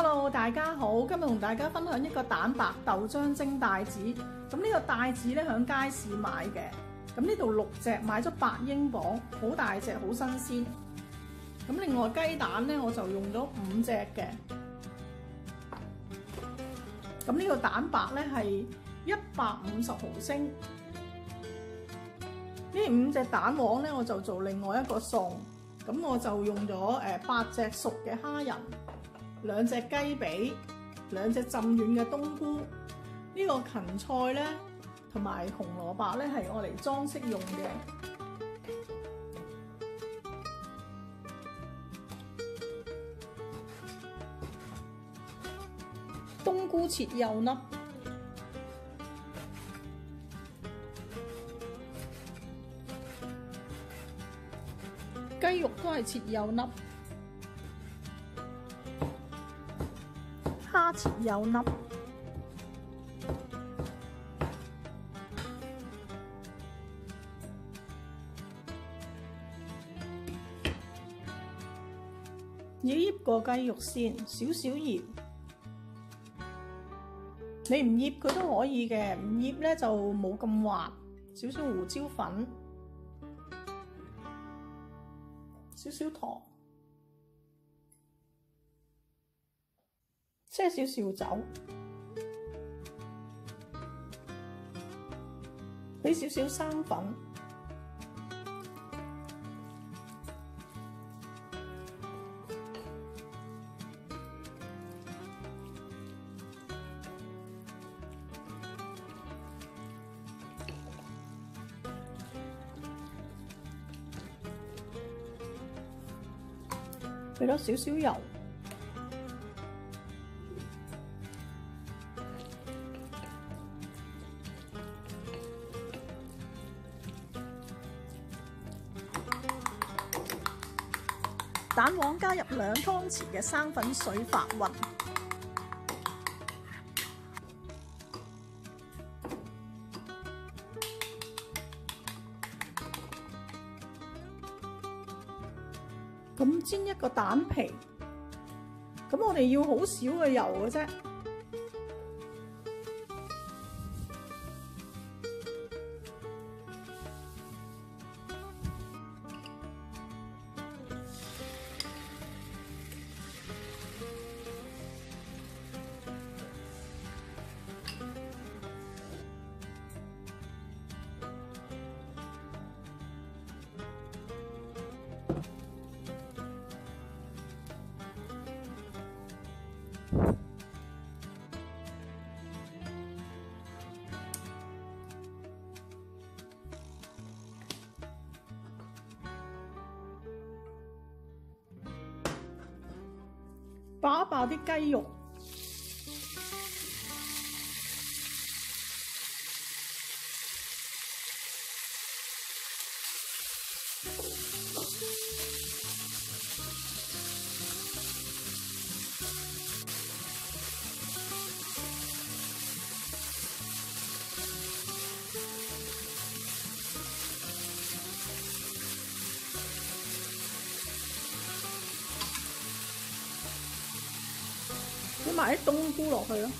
Hello，大家好，今日同大家分享一個蛋白豆漿蒸帶子。咁呢個帶子咧喺街市買嘅，咁呢度六隻，買咗八英鎊，好大隻，好新鮮。咁另外雞蛋咧，我就用咗五隻嘅。咁呢個蛋白咧係一百五十毫升。呢五隻蛋黃咧，我就做另外一個餸。咁我就用咗诶八隻熟嘅蝦仁。兩隻雞髀，兩隻浸軟嘅冬菇，呢個芹菜咧，同埋紅蘿蔔咧係我嚟裝飾用嘅。冬菇切幼粒，雞肉都係切幼粒。蝦切幼粒，要醃個雞肉先，少少盐。你唔醃佢都可以嘅，唔醃咧就冇咁滑。少少胡椒粉，少少糖。些少少酒，俾少少生粉，俾多少少油。兩湯匙嘅生粉水發勻，咁煎一個蛋皮，咁我哋要好少嘅油嘅啫。饱饱的雞肉。埋啲冬菇落去咯。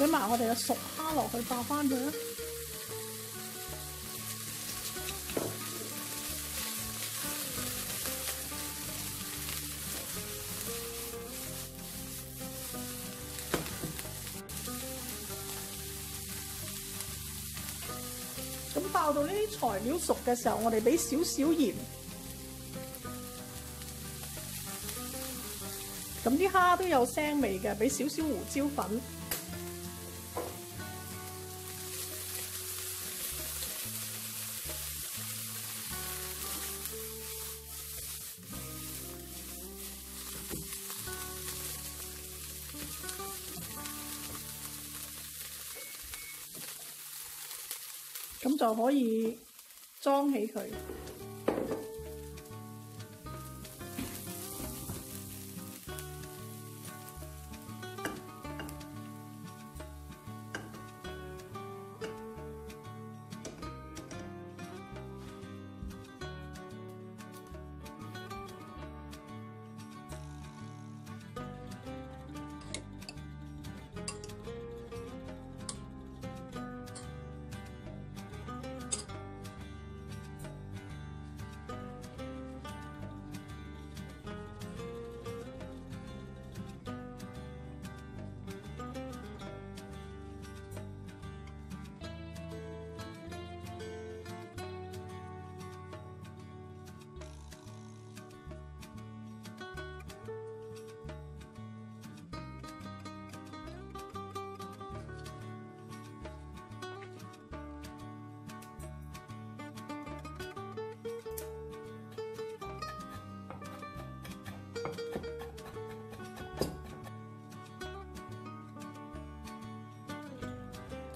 俾埋我哋嘅熟蝦落去爆翻佢啦。咁爆到呢啲材料熟嘅時候，我哋俾少少鹽。咁啲蝦都有腥味嘅，俾少少胡椒粉。咁就可以裝起佢。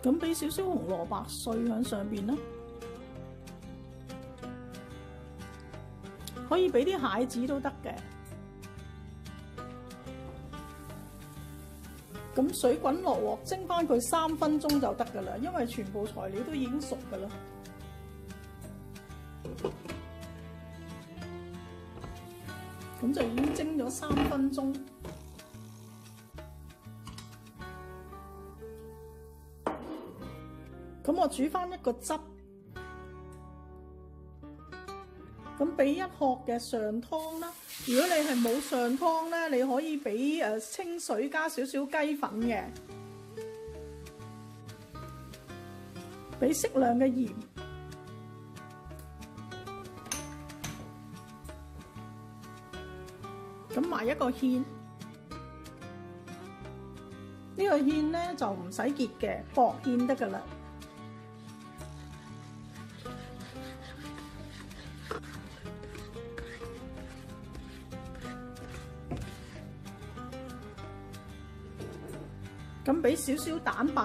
咁俾少少紅蘿蔔碎喺上边啦，可以俾啲蟹子都得嘅。咁水滾落鑊蒸翻佢三分鐘就得噶啦，因為全部材料都已經熟噶啦。咁就已經蒸咗三分鐘。我煮翻一個汁，咁俾一殼嘅上湯啦。如果你係冇上湯咧，你可以俾诶清水加少少雞粉嘅，俾適量嘅鹽，咁埋一個芡。呢個芡咧就唔使結嘅，薄芡得噶啦。咁俾少少蛋白，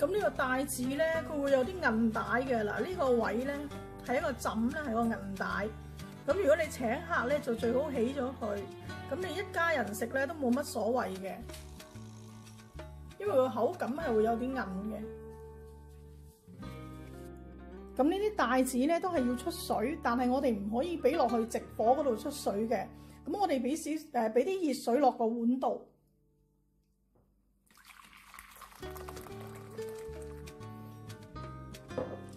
咁呢個帶子咧，佢會有啲韌帶嘅。嗱，呢個位咧係一個枕咧，係個韌帶。咁如果你請客咧，就最好起咗佢。咁你一家人食咧都冇乜所謂嘅，因為個口感係會有啲韌嘅。咁呢啲帶子咧都係要出水，但係我哋唔可以俾落去直火嗰度出水嘅。咁我哋俾少誒俾啲熱水落個碗度。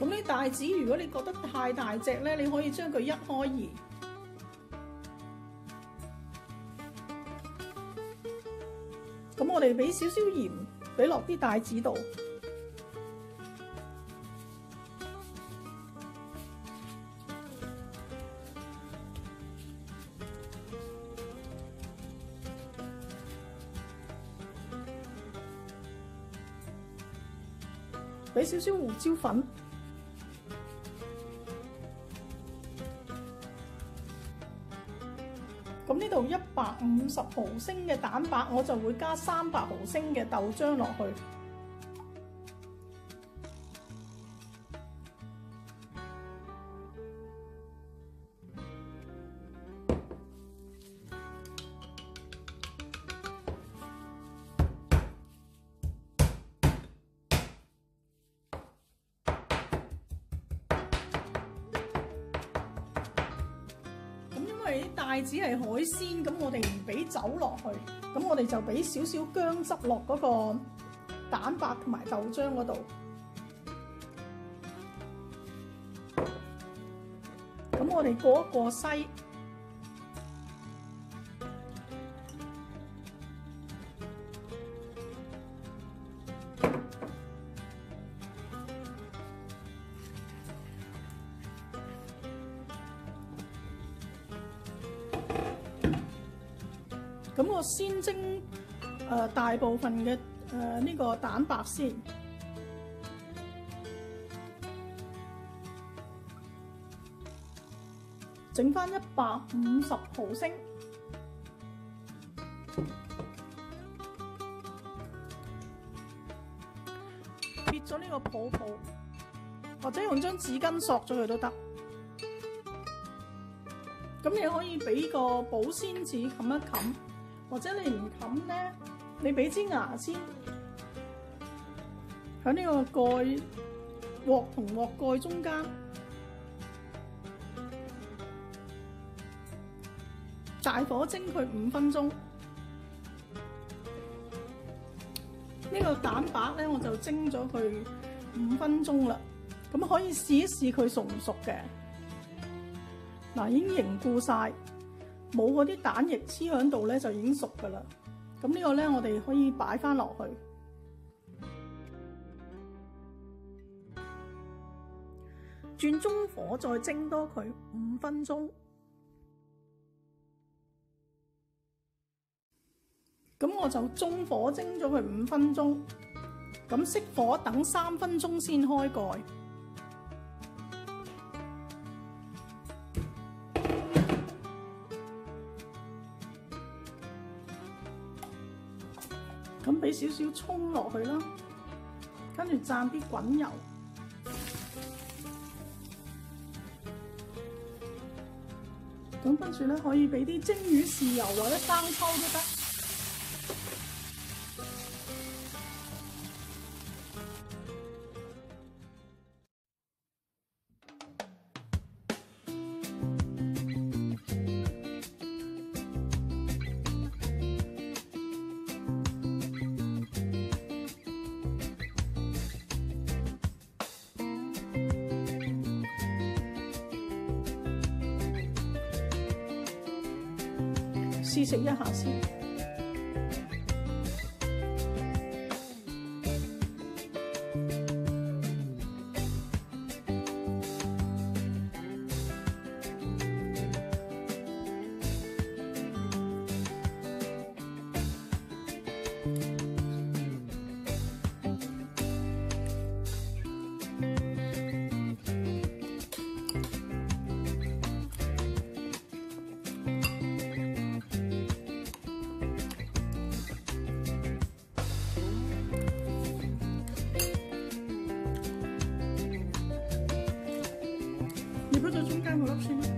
咁啲，大子如果你覺得太大隻咧，你可以將佢一開二。咁我哋俾少少鹽，俾落啲大子度。俾少少胡椒粉。咁呢度一百五十毫升嘅蛋白，我就會加三百毫升嘅豆漿落去。啲帶子係海鮮，咁我哋唔俾酒落去，咁我哋就俾少少薑汁落嗰個蛋白同埋豆漿嗰度。咁我哋過一過西。咁我先蒸誒、大部分嘅誒呢個蛋白先，整翻一百五十毫升，撇咗呢個泡泡，或者用張紙巾索咗佢都得。咁你可以俾個保鮮紙冚一冚。或者你唔冚咧，你俾支牙籤喺呢個蓋鑊同鑊蓋中間，大火蒸佢五分鐘。呢個蛋白咧，我就蒸咗佢五分鐘啦。咁可以試一試佢熟唔熟嘅。嗱，已經凝固晒。冇嗰啲蛋液黐喺度咧，就已經熟噶啦。咁呢個咧，我哋可以擺翻落去，轉中火再蒸多佢五分鐘。咁我就中火蒸咗佢五分鐘，咁熄火等三分鐘先開蓋。咁俾少少葱落去啦，跟住蘸啲滚油，咁跟住咧可以俾啲蒸鱼豉油或者生抽都得。試食一下先。你擺咗中間嗰粒先。